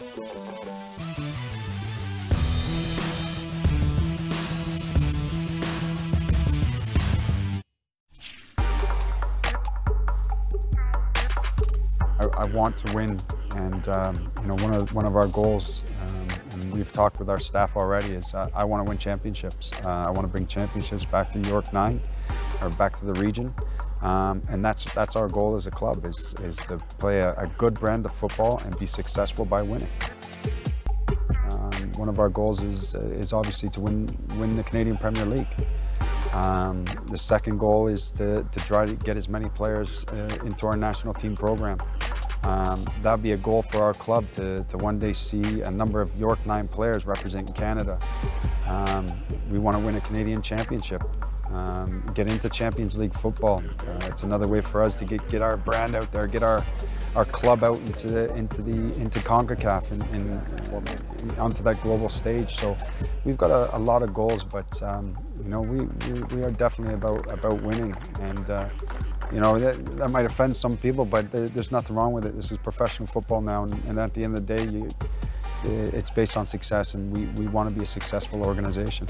I, want to win, and um, you know one of one of our goals, um, and we've talked with our staff already, is uh, I want to win championships. Uh, I want to bring championships back to York Nine, or back to the region, um, and that's that's our goal as a club is is to play a, a good brand of football and be successful by winning. Um, one of our goals is is obviously to win win the Canadian Premier League. Um, the second goal is to, to try to get as many players uh, into our national team program. Um, that would be a goal for our club to, to one day see a number of York 9 players representing Canada. Um, we want to win a Canadian championship, um, get into Champions League football. Uh, it's another way for us to get, get our brand out there, get our, our club out into the, into the into CONCACAF and, and, onto that global stage. So we've got a, a lot of goals, but um, you know we, we, we, are definitely about about winning and. Uh, you know, that, that, might offend some people, but there, there's nothing wrong with it. This is professional football now, and, and at the end of the day, you, it's based on success, and we, we want to be a successful organization.